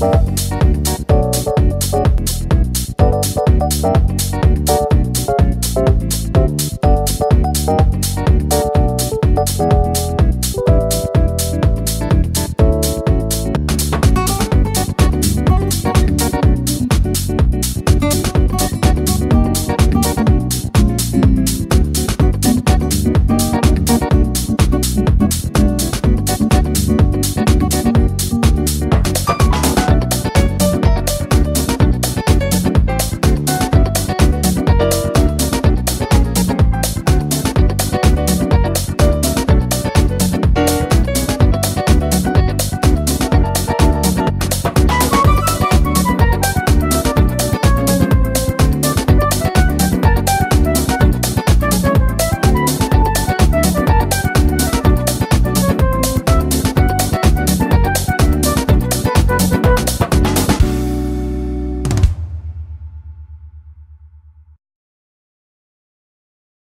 you.